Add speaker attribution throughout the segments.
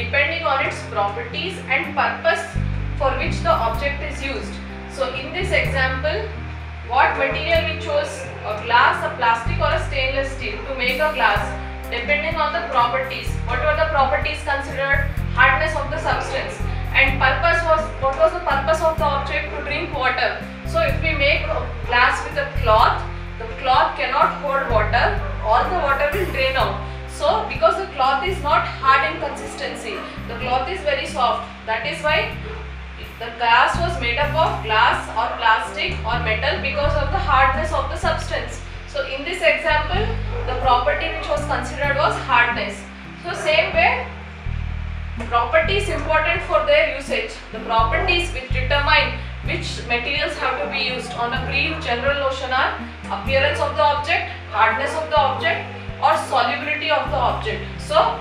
Speaker 1: depending on its properties and purpose for which the object is used. So in this example, what material we chose a glass, a plastic or a stainless steel to make a glass depending on the properties. What were the properties considered? Hardness of the substance and purpose was what was the purpose of the object to drink water. So if we make a glass with a cloth, the cloth cannot hold water, all the water will drain out. So because the cloth is not hard in consistency, the cloth is very soft. That is why the glass was made up of glass or plastic or metal because of the hardness of the substance. So in this example, the property which was considered was hardness. So same way, property is important for their usage. The properties which determine which materials have to be used on a brief general notion are appearance of the object, hardness of the object or solubility of the object. So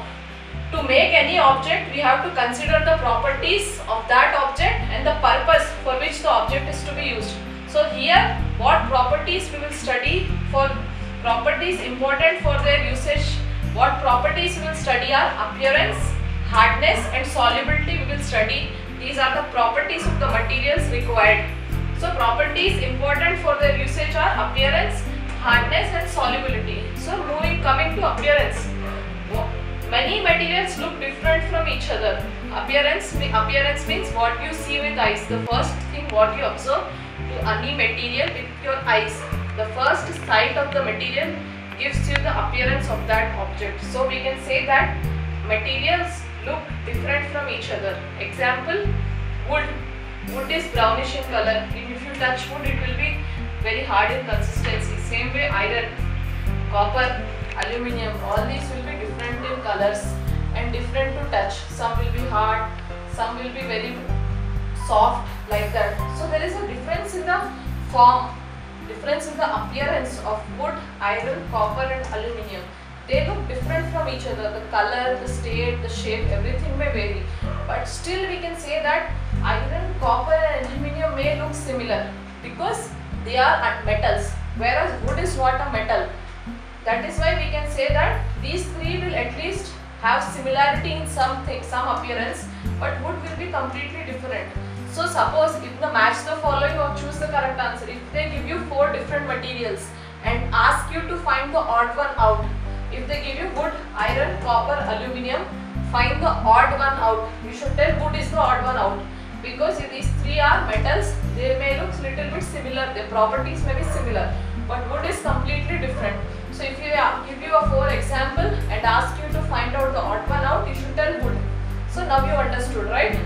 Speaker 1: to make any object we have to consider the properties of that object and the purpose for which the object is to be used. So here what properties we will study for properties important for their usage what properties we will study are appearance, hardness and solubility we will study these are the properties of the materials required. So properties important for their usage are appearance, hardness and solubility. So moving coming to appearance Many materials look different from each other. Appearance, appearance means what you see with eyes. The first thing what you observe to any material with your eyes. The first sight of the material gives you the appearance of that object. So we can say that materials look different from each other. Example, wood. Wood is brownish in color. If you touch wood, it will be very hard in consistency. Same way iron, copper, aluminium, all these will be different in colors and different to touch. Some will be hard, some will be very soft like that. So there is a difference in the form, difference in the appearance of wood, iron, copper and aluminium. They look different from each other. The color, the state, the shape, everything may vary. But still we can say that iron, copper and aluminium may look similar because they are metals whereas wood is not a metal that is why we can say that these three will at least have similarity in something, some appearance, but wood will be completely different. So suppose if the match the following or choose the correct answer, if they give you four different materials and ask you to find the odd one out, if they give you wood, iron, copper, aluminium, find the odd one out. You should tell wood is the odd one out because these three are metals, they may look little bit similar, their properties may be similar, but wood is completely different. So if you give you a four example and ask you to find out the odd one out, you should tell wood. So now you understood, right?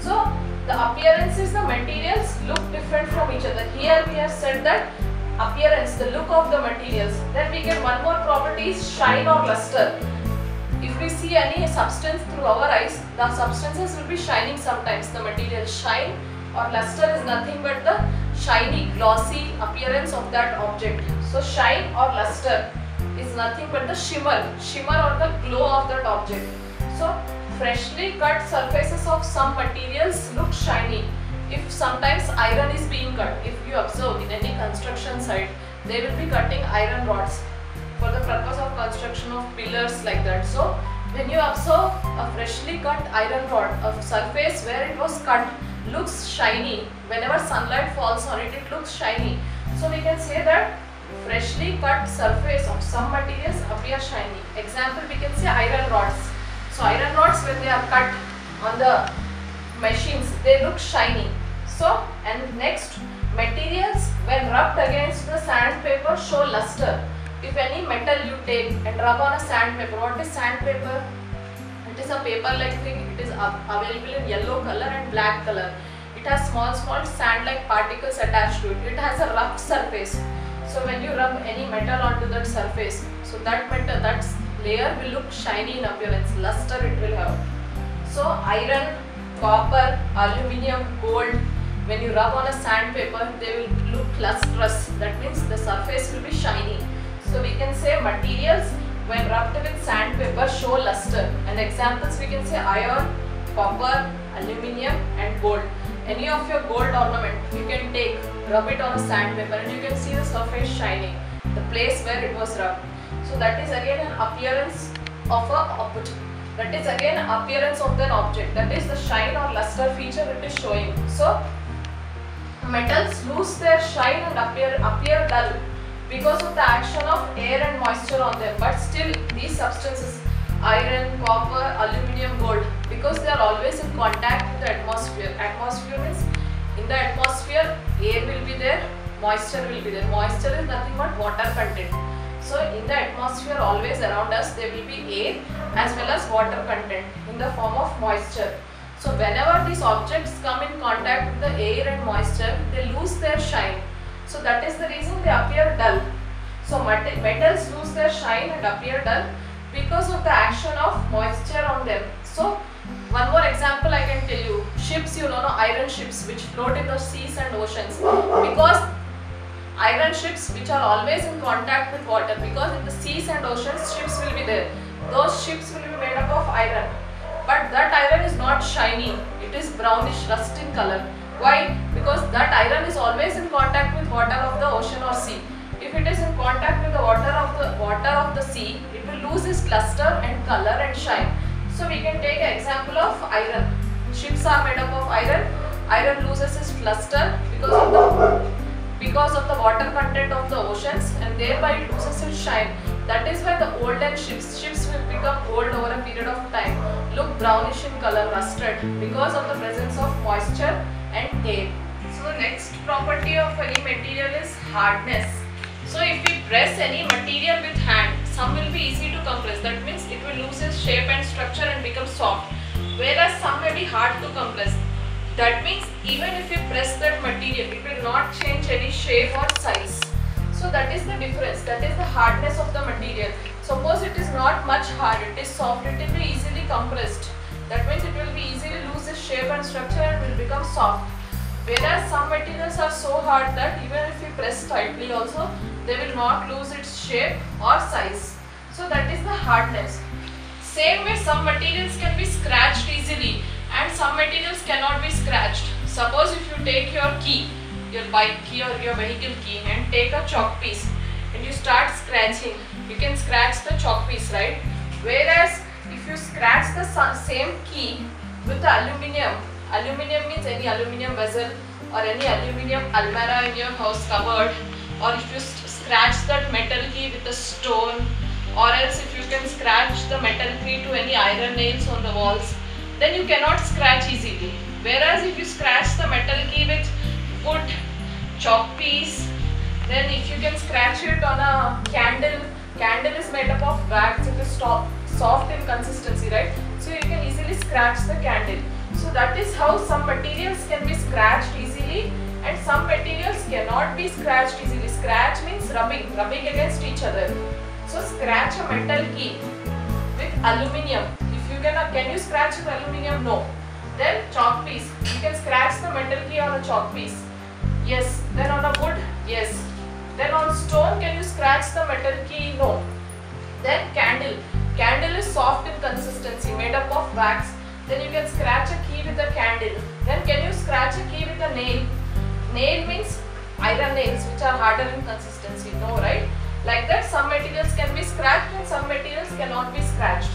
Speaker 1: So the appearances, the materials look different from each other. Here we have said that appearance, the look of the materials. Then we get one more property is shine or luster. We see any substance through our eyes, the substances will be shining sometimes. The material shine or luster is nothing but the shiny, glossy appearance of that object. So shine or luster is nothing but the shimmer, shimmer or the glow of that object. So freshly cut surfaces of some materials look shiny. If sometimes iron is being cut, if you observe in any construction site, they will be cutting iron rods for the purpose of construction of pillars like that. So when you observe a freshly cut iron rod, a surface where it was cut looks shiny. Whenever sunlight falls on it, it looks shiny. So we can say that freshly cut surface of some materials appear shiny. Example, we can say iron rods. So iron rods when they are cut on the machines, they look shiny. So and next, materials when rubbed against the sandpaper show luster. If any metal you take and rub on a sandpaper, what is sandpaper? It is a paper-like thing. It is available in yellow color and black color. It has small, small sand-like particles attached to it. It has a rough surface. So when you rub any metal onto that surface, so that metal, that layer will look shiny in appearance. Luster it will have. So iron, copper, aluminium, gold. When you rub on a sandpaper, they will look lustrous. That means the surface will be shiny. So we can say materials when rubbed with sandpaper show luster and examples we can say iron, copper, aluminium and gold. Any of your gold ornament you can take, rub it on a sandpaper and you can see the surface shining, the place where it was rubbed. So that is again an appearance of a object. that is again appearance of an object that is the shine or luster feature it is showing so metals lose their shine and appear appear dull because of the action of air and moisture on them but still these substances iron copper aluminum gold because they are always in contact with the atmosphere atmosphere means in the atmosphere air will be there moisture will be there moisture is nothing but water content so in the atmosphere always around us there will be air as well as water content in the form of moisture. So whenever these objects come in contact with the air and moisture they lose their shine. So that is the reason they appear dull. So metals lose their shine and appear dull because of the action of moisture on them. So one more example I can tell you. Ships, you know, no, iron ships which float in the seas and oceans because iron ships which are always in contact with water because in the seas and oceans ships will be there. Those ships will be made up of iron. But that iron is not shiny. It is brownish rust in color. Why? Because that iron is always in contact with water of the ocean or sea. If it is in contact with the water of the water of the sea, it will lose its luster and color and shine. So we can take an example of iron. Ships are made up of iron. Iron loses its luster because of the because of the water content of the oceans and thereby it loses its shine. That is why the olden ships, ships will become old over a period of time, look brownish in color, rusted because of the presence of moisture So the next property of any material is hardness. So if we press any material with hand, some will be easy to compress. That means it will lose its shape and structure and become soft. Whereas some may be hard to compress. That means even if you press that material, it will not change any shape or size. So that is the difference, that is the hardness of the material. Suppose it is not much hard, it is soft, it will be easily compressed. That means it will be easily lose its shape and structure and will become soft. Whereas some materials are so hard that even if you press tightly also, they will not lose its shape or size. So that is the hardness. Same way some materials can be scratched easily and some materials cannot be scratched. Suppose if you take your key, your bike key or your vehicle key and take a chalk piece and you start scratching, you can scratch the chalk piece, right? Whereas if you scratch the same key with the aluminium, aluminium means any aluminium vessel or any aluminium almirah in your house cupboard or if you scratch that metal key with a stone or else if you can scratch the metal key to any iron nails on the walls then you cannot scratch easily. Whereas if you scratch the metal key with wood, chalk piece, then if you can scratch it on a candle, candle is made up of wax, it is soft in consistency, right? So you can easily scratch the candle. So that is how some materials can be scratched easily and some materials cannot be scratched easily. Scratch means rubbing, rubbing against each other. So scratch a metal key with aluminium If you can, can you scratch the aluminium? No. Then chalk piece. You can scratch the metal key on a chalk piece. Yes. Then on a wood? Yes. Then on stone, can you scratch the metal key? No. Then candle. Candle is soft in consistency, made up of wax. Then you can scratch a key with a candle. Then can you scratch a key with a nail? Nail means iron nails which are harder in consistency. No, right? Like that some materials can be scratched and some materials cannot be scratched.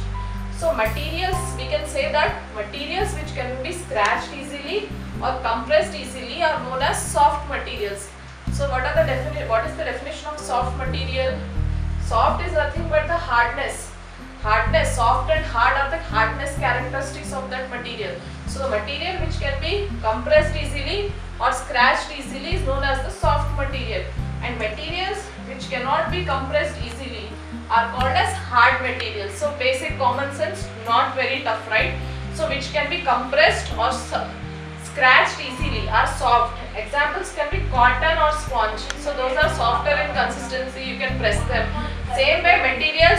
Speaker 1: So materials, we can say that materials which can be scratched easily or compressed easily are known as soft materials. So what are the defini what is the definition of soft material? Soft is nothing but the hardness. Hardness, soft and hard are the hardness characteristics of that material. So the material which can be compressed easily or scratched easily is known as the soft material. And materials which cannot be compressed easily are called as hard materials. So basic common sense, not very tough, right? So which can be compressed or scratched easily are soft. Examples can be cotton or sponge. So those are softer in consistency, you can press them. Same way materials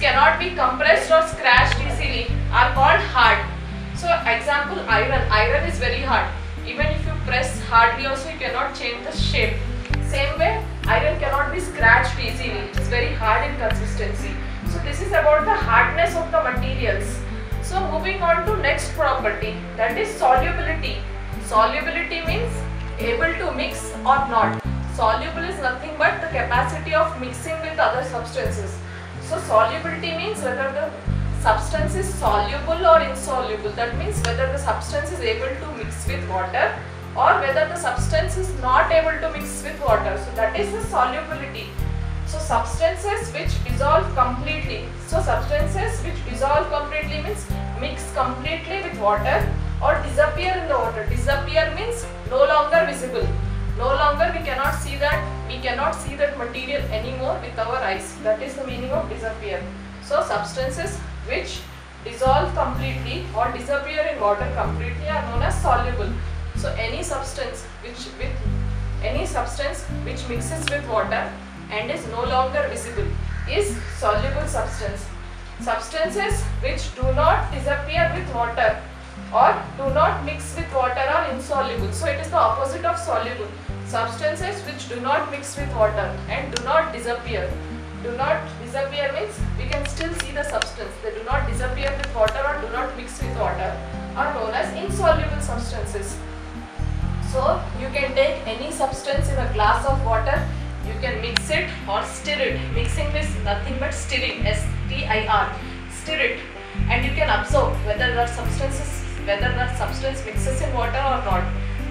Speaker 1: cannot be compressed or scratched easily are called hard. So example iron. Iron is very hard. Even if you press hardly also you cannot change the shape. Same way iron cannot be scratched easily. It is very hard in consistency. So this is about the hardness of the materials. So moving on to next property that is solubility. Solubility means able to mix or not. Soluble is nothing but the capacity of mixing with other substances. So solubility means whether the substance is soluble or insoluble. That means whether the substance is able to mix with water or whether the substance is not able to mix with water. So that is the solubility. So substances which dissolve completely. So substances which dissolve completely means mix completely with water or disappear in the water. Disappear means no longer visible. No longer we cannot see that we cannot see that material anymore with our eyes. That is the meaning of disappear. So substances which dissolve completely or disappear in water completely are known as soluble. So any substance which with any substance which mixes with water and is no longer visible is soluble substance. Substances which do not disappear with water or do not mix with water are insoluble. So it is the opposite of soluble. Substances which do not mix with water and do not disappear. Do not disappear means we can still see the substance. They do not disappear with water or do not mix with water are known as insoluble substances. So you can take any substance in a glass of water, you can mix it or stir it. Mixing is nothing but stirring, S-T-I-R, stir it and you can observe whether that substances, whether that substance mixes in water or not.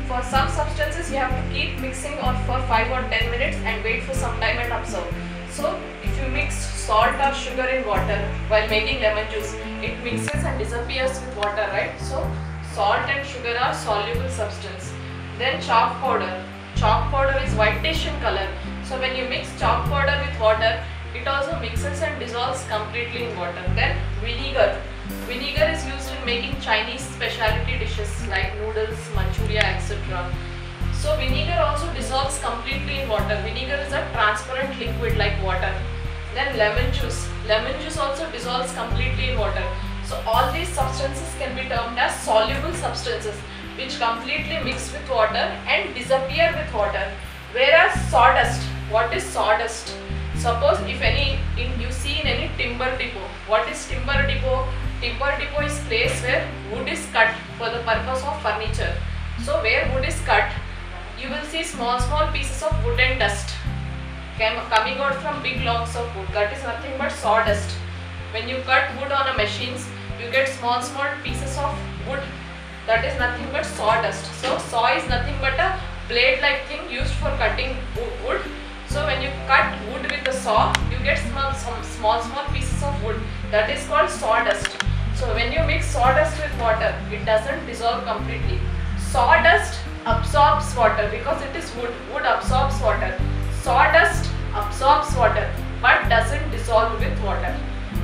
Speaker 1: For some substances you have to keep mixing or for 5 or 10 minutes and wait for some time and observe. So if you mix salt or sugar in water while making lemon juice, it mixes and disappears with water, right? So salt and sugar are soluble substance. Then chalk powder. Chalk powder is whitish in color. So when you mix chalk powder with water, it also mixes and dissolves completely in water. Then vinegar. Vinegar is used in making Chinese specialty dishes like noodles, manchuria, etc. So vinegar also dissolves completely in water. Vinegar is a transparent liquid like water. Then lemon juice. Lemon juice also dissolves completely in water. So all these substances can be termed as soluble substances which completely mix with water and disappear with water. Whereas sawdust, what is sawdust? Suppose if any in you see in any timber depot, what is timber depot? Timber depot is place where wood is cut for the purpose of furniture. So where wood is cut, you will see small small pieces of wood and dust coming out from big logs of wood. That is nothing but sawdust. When you cut wood on a machines, you get small small pieces of wood that is nothing but sawdust. So saw is nothing but a blade like thing used for cutting wood. So when you cut wood with a saw, you get small, small small pieces of wood. That is called sawdust. So when you mix sawdust with water, it doesn't dissolve completely. Sawdust absorbs water because it is wood. Wood absorbs water. Sawdust absorbs water but doesn't dissolve with water.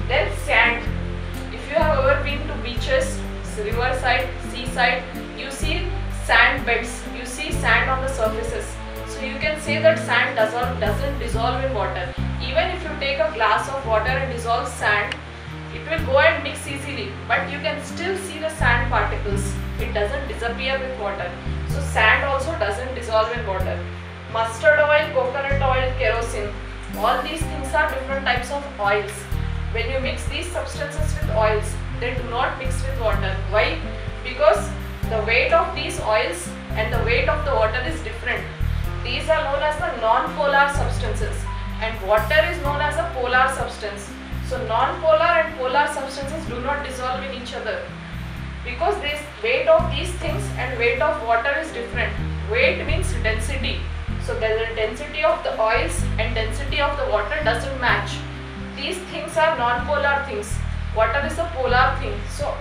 Speaker 1: Then sand. If you have ever been to beaches, riverside, seaside, you see sand beds, you see sand on the surfaces. So you can say that sand doesn't, doesn't dissolve in water. Even if you take a glass of water and dissolve sand, it will go and mix easily but you can still see the sand particles. It doesn't disappear with water. So sand also doesn't dissolve in water. Mustard oil, coconut oil, kerosene, all these things are different types of oils. When you mix these substances with oils, they do not mix with water. Why? Because the weight of these oils and the weight of the water is different. These are known as the non-polar substances and water is known as a polar substance. So non-polar and polar substances do not dissolve in each other because this weight of these things and weight of water is different. Weight means density. So the density of the oils and density of the water doesn't match. These things are non-polar things water is a polar thing so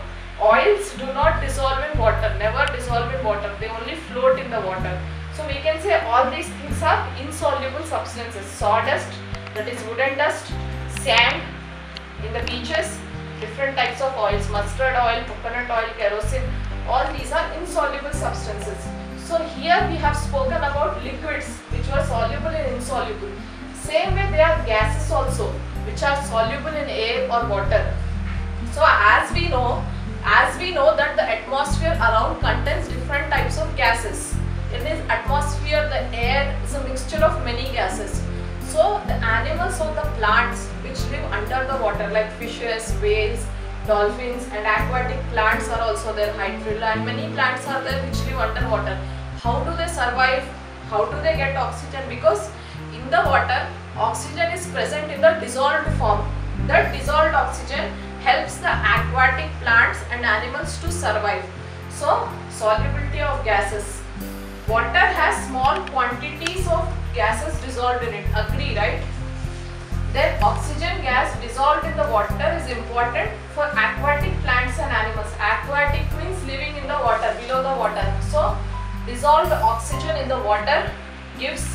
Speaker 1: oils do not dissolve in water never dissolve in water they only float in the water so we can say all these things are insoluble substances sawdust that is wooden dust sand in the beaches different types of oils mustard oil coconut oil kerosene all these are insoluble substances so here we have spoken about liquids which were soluble and insoluble same way there are gases also which are soluble in air or water so as we know, as we know that the atmosphere around contains different types of gases. In this atmosphere, the air is a mixture of many gases. So the animals or the plants which live under the water like fishes, whales, dolphins and aquatic plants are also there, hydrilla and many plants are there which live underwater. How do they survive? How do they get oxygen? Because in the water, oxygen is present in the dissolved form. That dissolved oxygen helps the aquatic plants and animals to survive. So, solubility of gases. Water has small quantities of gases dissolved in it. Agree, right? Then oxygen gas dissolved in the water is important for aquatic plants and animals. Aquatic means living in the water, below the water. So, dissolved oxygen in the water gives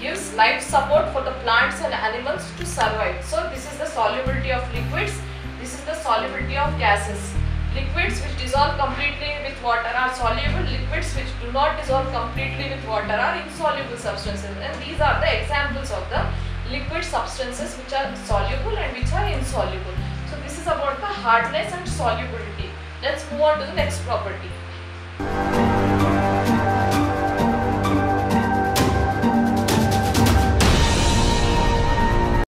Speaker 1: gives life support for the plants and animals to survive. So, this is the solubility of liquids. This is the solubility of gases. Liquids which dissolve completely with water are soluble. Liquids which do not dissolve completely with water are insoluble substances. And these are the examples of the liquid substances which are soluble and which are insoluble. So this is about the hardness and solubility. Let's move on to the next property.